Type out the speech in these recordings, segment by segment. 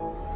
you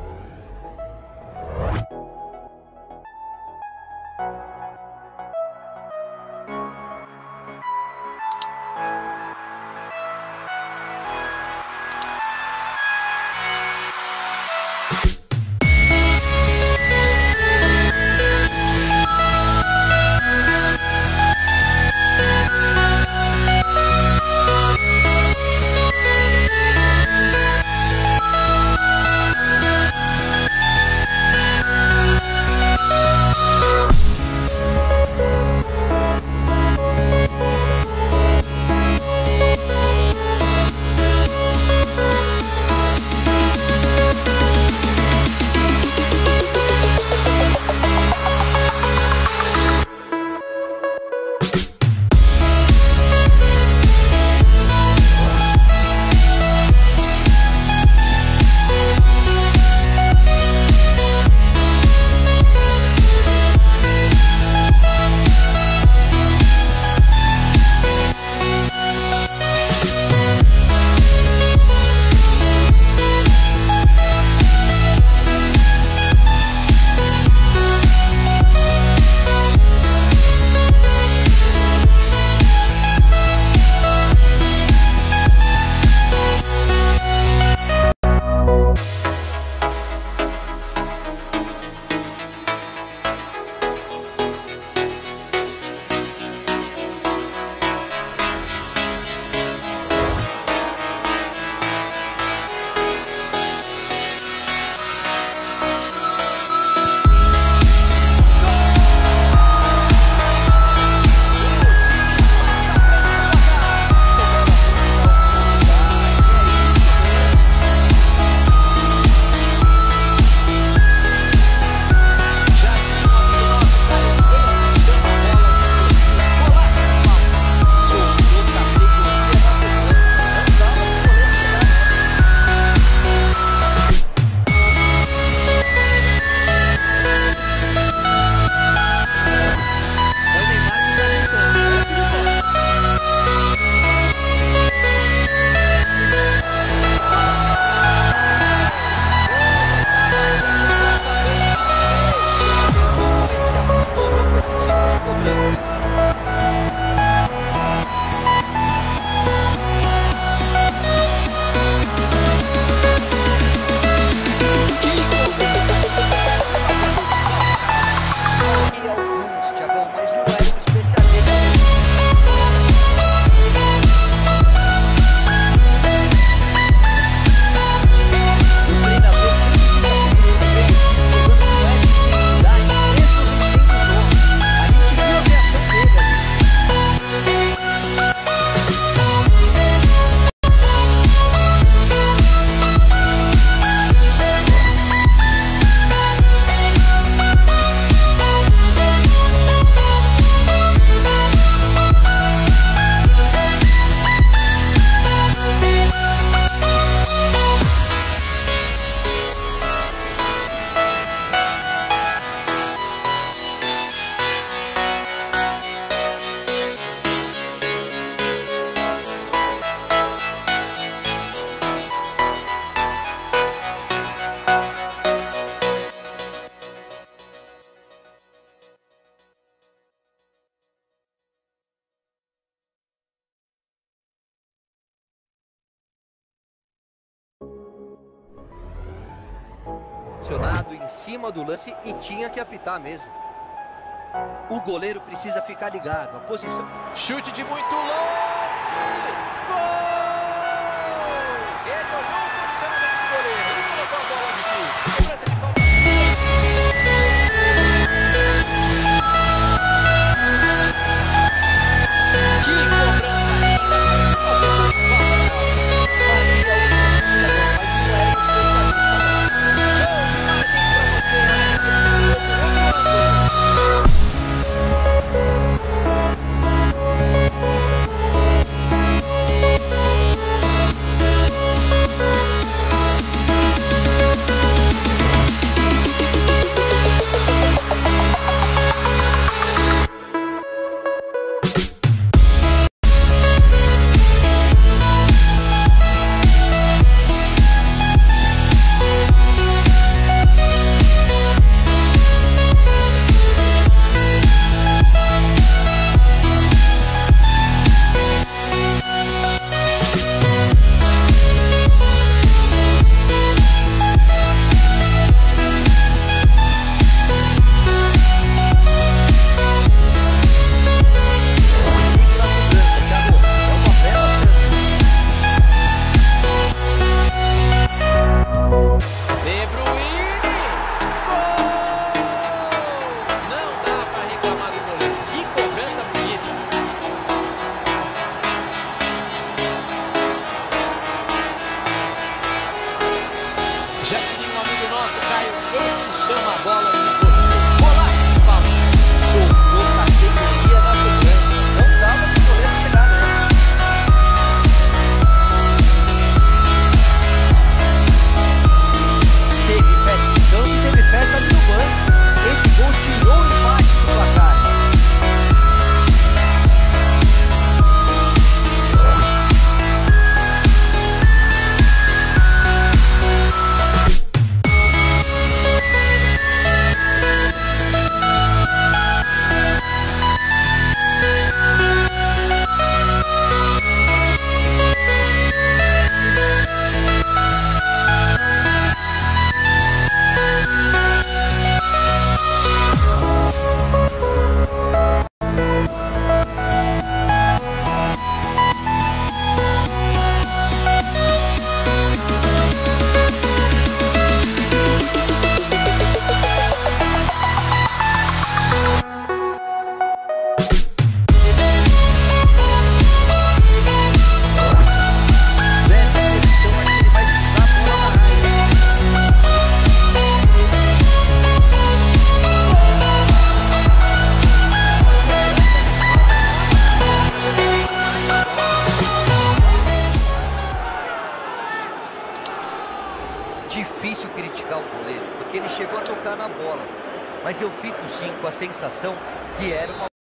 Em cima do lance e tinha que apitar mesmo. O goleiro precisa ficar ligado. A posição. Chute de muito longe. Gol! Mas eu fico sim com a sensação que era uma